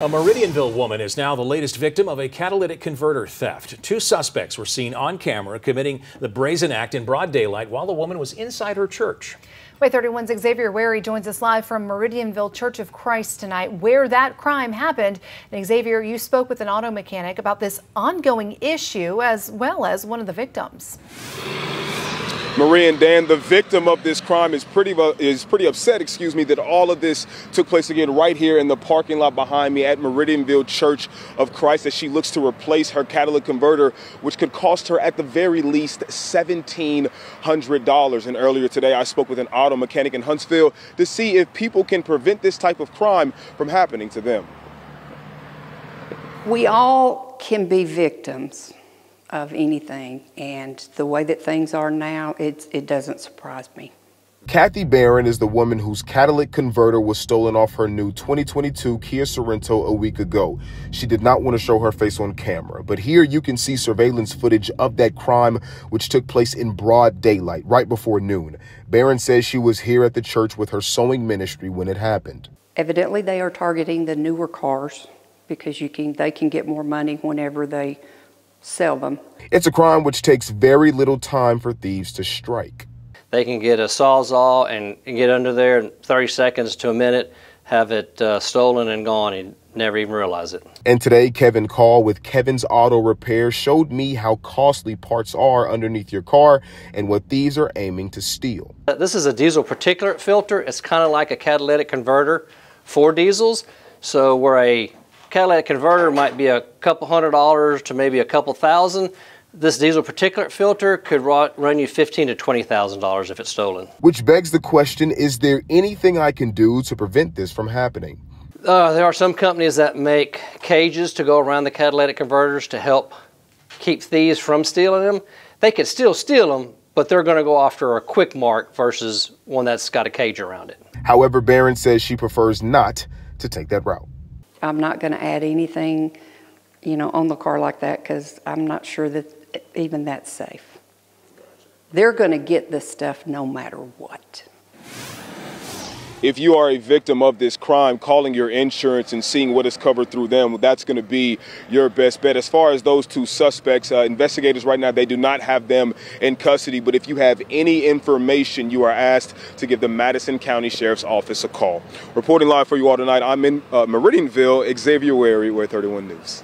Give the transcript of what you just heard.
A Meridianville woman is now the latest victim of a catalytic converter theft. Two suspects were seen on camera committing the brazen act in broad daylight while the woman was inside her church. WAAY 31's Xavier Wary joins us live from Meridianville Church of Christ tonight, where that crime happened. And Xavier, you spoke with an auto mechanic about this ongoing issue as well as one of the victims. Marie and Dan, the victim of this crime, is pretty uh, is pretty upset, excuse me, that all of this took place again right here in the parking lot behind me at Meridianville Church of Christ as she looks to replace her catalytic converter, which could cost her at the very least $1,700. And earlier today, I spoke with an auto mechanic in Huntsville to see if people can prevent this type of crime from happening to them. We all can be victims of anything. And the way that things are now, it, it doesn't surprise me. Kathy Barron is the woman whose catalytic converter was stolen off her new 2022 Kia Sorento a week ago. She did not want to show her face on camera, but here you can see surveillance footage of that crime, which took place in broad daylight right before noon. Barron says she was here at the church with her sewing ministry when it happened. Evidently, they are targeting the newer cars because you can they can get more money whenever they sell them. It's a crime which takes very little time for thieves to strike. They can get a sawzall and, get under there in 30 seconds to a minute, have it uh, stolen and gone and never even realize it. And today, Kevin Call with Kevin's Auto Repair showed me how costly parts are underneath your car and what thieves are aiming to steal. Uh, this is a diesel particulate filter. It's kind of like a catalytic converter for diesels. So where a catalytic converter might be a couple hundred dollars to maybe a couple thousand. This diesel particulate filter could run you fifteen to twenty thousand dollars if it's stolen. Which begs the question: Is there anything I can do to prevent this from happening? Uh, there are some companies that make cages to go around the catalytic converters to help keep thieves from stealing them. They could still steal them, but they're going to go after a quick mark versus one that's got a cage around it. However, Barron says she prefers not to take that route. I'm not going to add anything, you know, on the car like that because I'm not sure that even that's safe. They're going to get this stuff no matter what if you are a victim of this crime, calling your insurance and seeing what is covered through them, that's going to be your best bet. As far as those two suspects, uh, investigators right now, they do not have them in custody. But if you have any information, you are asked to give the Madison County Sheriff's Office a call. Reporting live for you all tonight, I'm in uh, Meridianville, Xavier Wary, WAAY 31 News.